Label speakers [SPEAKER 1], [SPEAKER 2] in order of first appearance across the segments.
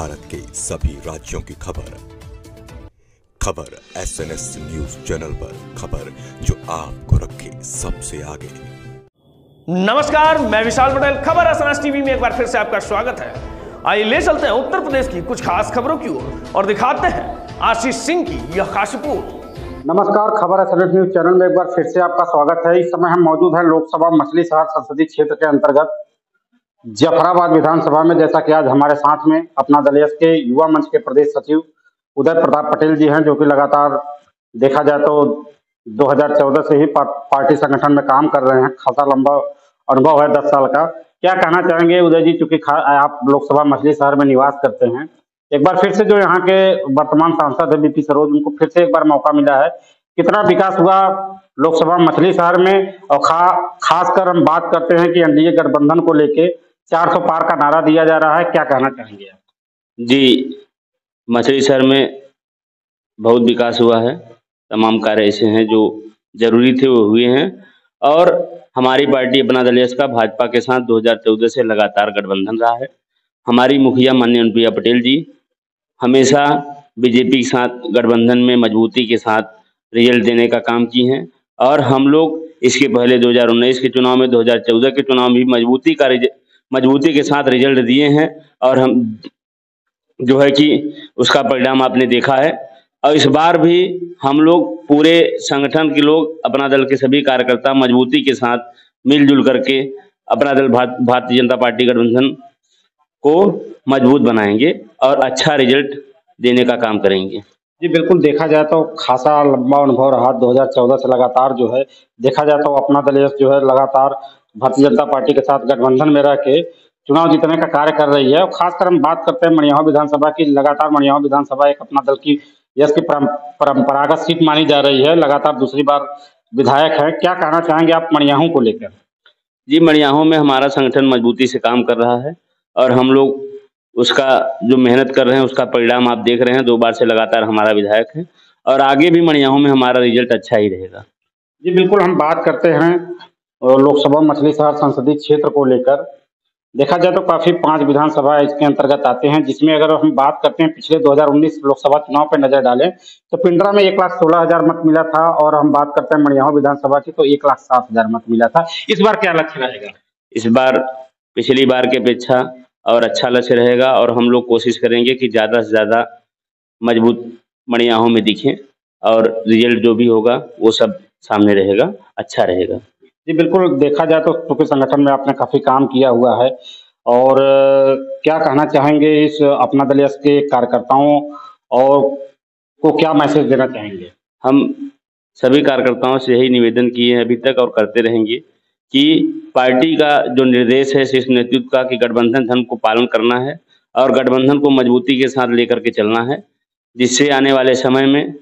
[SPEAKER 1] भारत के सभी राज्यों की खबर। खबर S N S news channel पर खबर जो आपको रखे सबसे आगे।
[SPEAKER 2] नमस्कार मैं विशाल पटेल। खबर एसएनएस टीवी में एक बार फिर से आपका स्वागत है। आइए ले चलते हैं उत्तर प्रदेश की कुछ खास खबरों की ओर और दिखाते हैं आशीष सिंह की यह खास रिपोर्ट।
[SPEAKER 3] नमस्कार खबर एसएनएस न्यूज़ चैनल में एक बार फिर से आपका स्वागत है। इस समय हम मौजूद हैं लोकसभा मछली शहर संसदीय क्षेत्र के अंतर्गत। जफराबाद विधानसभा में, जैसा कि आज हमारे साथ में अपना दल के युवा मंच के प्रदेश सचिव उदय प्रताप पटेल जी हैं, जो कि लगातार देखा जाए तो 2014 से ही पार्टी संगठन में काम कर रहे हैं। खासा लंबा अनुभव है 10 साल का। क्या कहना चाहेंगे उदय जी? चूँकि आप लोकसभा मछली शहर में निवास करते हैं। एक बार फिर से जो यहाँ के वर्तमान सांसद है, बीपी सरोज, उनको फिर से एक बार मौका मिला है। कितना विकास हुआ लोकसभा मछली शहर में? और खा, खासकर हम बात करते हैं कि एनडीए गठबंधन को लेके 400 पार का नारा दिया जा रहा है, क्या कहना चाहेंगे आप?
[SPEAKER 4] जी, मछली शहर में बहुत विकास हुआ है। तमाम कार्य ऐसे हैं जो ज़रूरी थे, वो हुए हैं। और हमारी पार्टी अपना दल का भाजपा के साथ 2014 से लगातार गठबंधन रहा है। हमारी मुखिया माननीय अनुप्रिया पटेल जी, हमेशा बीजेपी के साथ गठबंधन में मजबूती के साथ रिज़ल्ट देने का काम की हैं। और हम लोग इसके पहले 2019 के चुनाव में 2014 के चुनाव में भी मजबूती का मजबूती के साथ रिज़ल्ट दिए हैं और हम जो है कि उसका परिणाम आपने देखा है। और इस बार भी हम लोग पूरे संगठन के लोग, अपना दल के सभी कार्यकर्ता मजबूती के साथ मिलजुल करके अपना दल भारतीय जनता पार्टी गठबंधन को मज़बूत बनाएँगे और अच्छा रिज़ल्ट देने का काम करेंगे।
[SPEAKER 3] जी, बिल्कुल देखा जाए तो खासा लंबा अनुभव रहा। 2014 से लगातार जो है, देखा जाए तो अपना दल जो है लगातार भारतीय जनता पार्टी के साथ गठबंधन में रह के चुनाव जीतने का कार्य कर रही है। और खासकर हम बात करते हैं मणियाह विधानसभा की। लगातार मणियाह विधानसभा एक अपना दल की यश की परंपरागत सीट मानी जा रही है। लगातार दूसरी बार विधायक है। क्या कहना चाहेंगे आप मणियाहों को लेकर?
[SPEAKER 4] जी मणियाहों में हमारा संगठन मजबूती से काम कर रहा है और हम लोग उसका जो मेहनत कर रहे हैं उसका परिणाम आप देख रहे हैं। दो बार से लगातार हमारा विधायक है। और आगे भी मणियाहों में हमारा रिज़ल्ट अच्छा ही रहेगा।
[SPEAKER 3] जी बिल्कुल हम बात करते हैं। लोकसभा मछली शहर संसदीय क्षेत्र को लेकर देखा जाए तो काफ़ी पाँच विधानसभा इसके अंतर्गत आते हैं, जिसमें अगर हम बात करते हैं पिछले 2019 लोकसभा चुनाव पर नज़र डालें तो पिंडरा में एक लाख सोलह हज़ार मत मिला था और हम बात करते हैं मड़ियाओं विधानसभा की तो एक लाख सात हज़ार मत मिला था। इस बार क्या लक्ष्य रहेगा?
[SPEAKER 4] इस बार पिछली बार की अपेक्षा और अच्छा लक्ष्य रहेगा और हम लोग कोशिश करेंगे कि ज़्यादा से ज़्यादा मज़बूत मणियाहों में दिखें और रिज़ल्ट जो भी होगा, वो सब सामने रहेगा अच्छा रहेगा।
[SPEAKER 3] जी, बिल्कुल देखा जाए तो क्योंकि संगठन में आपने काफ़ी काम किया हुआ है और क्या कहना चाहेंगे इस अपना दल के कार्यकर्ताओं और को क्या मैसेज देना चाहेंगे?
[SPEAKER 4] हम सभी कार्यकर्ताओं से यही निवेदन किए हैं अभी तक और करते रहेंगे कि पार्टी का जो निर्देश है शीर्ष नेतृत्व का कि गठबंधन धर्म को पालन करना है और गठबंधन को मजबूती के साथ लेकर के चलना है, जिससे आने वाले समय में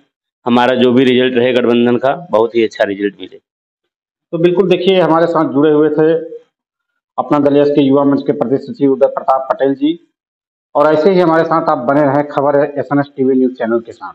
[SPEAKER 4] हमारा जो भी रिज़ल्ट रहे गठबंधन का, बहुत ही अच्छा रिज़ल्ट मिले।
[SPEAKER 3] तो बिल्कुल देखिए, हमारे साथ जुड़े हुए थे अपना दल के युवा मंच के प्रदेश सचिव उदय प्रताप पटेल जी। और ऐसे ही हमारे साथ आप बने रहें खबर S N S TV news channel के साथ।